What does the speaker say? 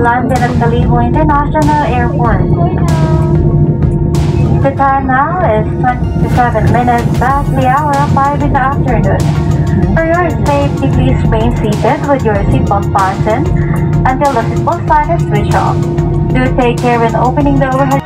landed at International Airport. The time now is 27 minutes past the hour of 5 in the afternoon. For your safety, please remain seated with your seatbelt fastened until the seatbelt sign is switched off. Do take care when opening the overhead